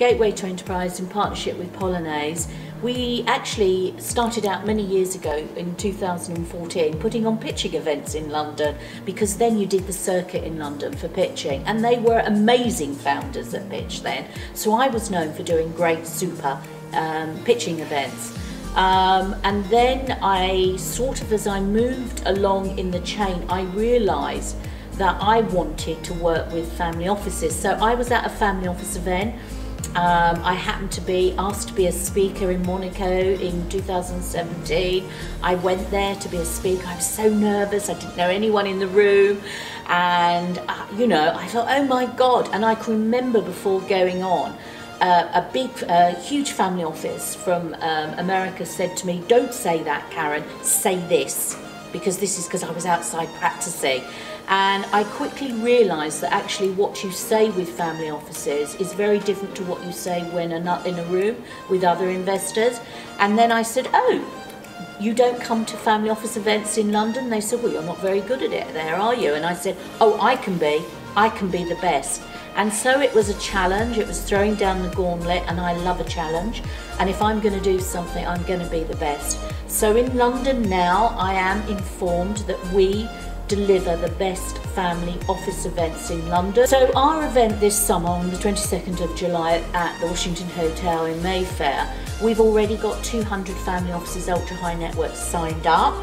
Gateway to Enterprise in partnership with Polonaise, we actually started out many years ago in 2014 putting on pitching events in London because then you did the circuit in London for pitching and they were amazing founders at pitch then. So I was known for doing great super um, pitching events. Um, and then I sort of, as I moved along in the chain, I realised that I wanted to work with family offices. So I was at a family office event um, I happened to be asked to be a speaker in Monaco in 2017. I went there to be a speaker. I was so nervous. I didn't know anyone in the room. And, uh, you know, I thought, oh my God. And I can remember before going on, uh, a big, uh, huge family office from um, America said to me, don't say that, Karen, say this. Because this is because I was outside practicing. And I quickly realised that actually what you say with family offices is very different to what you say when in a room with other investors. And then I said, oh, you don't come to family office events in London? They said, well, you're not very good at it there, are you? And I said, oh, I can be. I can be the best. And so it was a challenge, it was throwing down the gauntlet, and I love a challenge. And if I'm going to do something, I'm going to be the best. So in London now, I am informed that we deliver the best family office events in London. So our event this summer on the 22nd of July at the Washington Hotel in Mayfair, we've already got 200 family offices ultra high net worth signed up.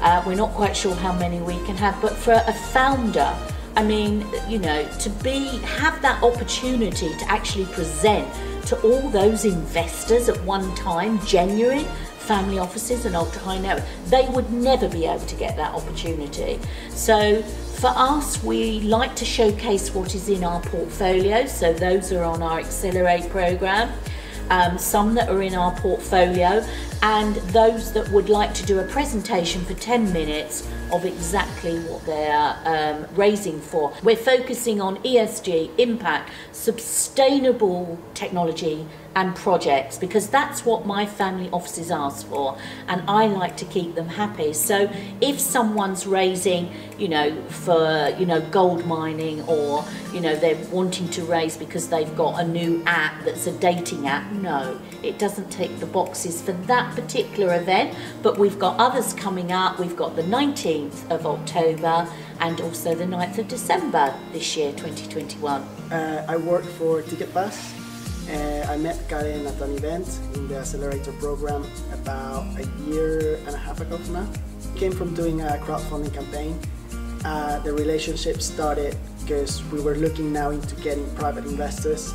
Uh, we're not quite sure how many we can have, but for a founder, I mean, you know, to be have that opportunity to actually present to all those investors at one time, genuine family offices and ultra high net worth, they would never be able to get that opportunity. So for us, we like to showcase what is in our portfolio. So those are on our Accelerate program. Um, some that are in our portfolio and those that would like to do a presentation for 10 minutes of exactly what they're um, raising for. We're focusing on ESG, impact, sustainable technology and projects because that's what my family offices ask for and I like to keep them happy. So if someone's raising, you know, for, you know, gold mining or, you know, they're wanting to raise because they've got a new app that's a dating app, no, it doesn't tick the boxes for that particular event, but we've got others coming up. We've got the 19th of October and also the 9th of December this year, 2021. Uh, I work for TicketPass uh, I met Karen at an event in the Accelerator program about a year and a half ago now. Came from doing a crowdfunding campaign. Uh, the relationship started because we were looking now into getting private investors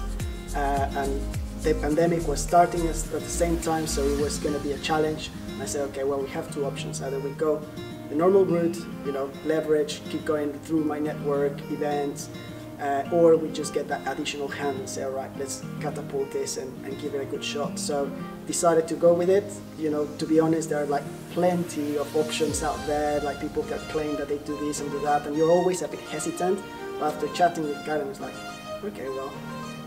uh, and the pandemic was starting at the same time so it was going to be a challenge. And I said, okay, well we have two options. Either we go the normal route, you know, leverage, keep going through my network, events, uh, or we just get that additional hand and say, all right, let's catapult this and, and, give it a good shot. So decided to go with it. You know, to be honest, there are like plenty of options out there. Like people that claim that they do this and do that, and you're always a bit hesitant. But after chatting with Karen, it's like, okay, well,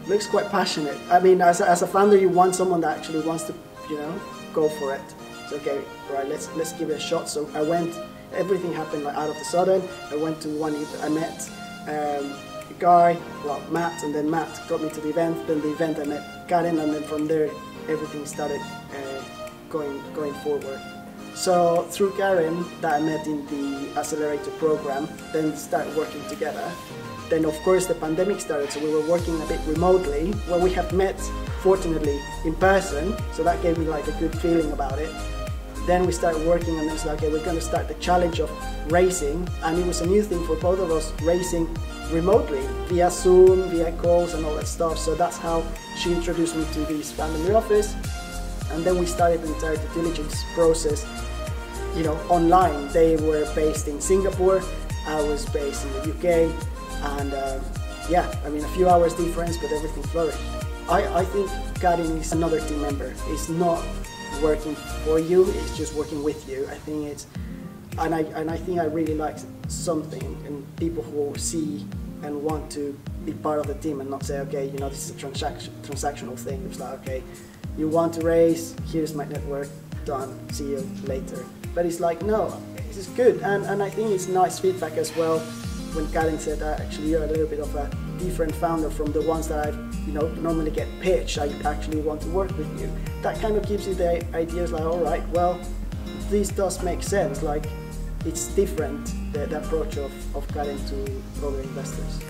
looks quite passionate. I mean, as a, as a founder, you want someone that actually wants to, you know, go for it. So okay, right, let's let's give it a shot. So I went. Everything happened like out of the sudden. I went to one. I met. Um, guy, well, Matt, and then Matt got me to the event. Then the event I met Karen, and then from there everything started uh, going going forward. So through Karen, that I met in the accelerator program, then started working together. Then of course the pandemic started, so we were working a bit remotely. Well, we have met, fortunately, in person, so that gave me like a good feeling about it. Then we started working and it was like, okay, we're going to start the challenge of racing. And it was a new thing for both of us, racing remotely via Zoom, via calls and all that stuff. So that's how she introduced me to this family office. And then we started the entire due diligence process, you know, online. They were based in Singapore, I was based in the UK, and uh, yeah, I mean, a few hours difference, but everything flourished. I, I think Karen is another team member. It's not working for you, it's just working with you. I think it's, and I, and I think I really like something and people who see and want to be part of the team and not say, okay, you know, this is a transaction, transactional thing. It's like, okay, you want to raise, here's my network, done, see you later. But it's like, no, this is good. And, and I think it's nice feedback as well when Karen said that actually you're a little bit of a different founder from the ones that I you know normally get pitched. I actually want to work with you. That kind of gives you the ideas like, all right, well, this does make sense. Like, it's different the, the approach of, of getting to other investors.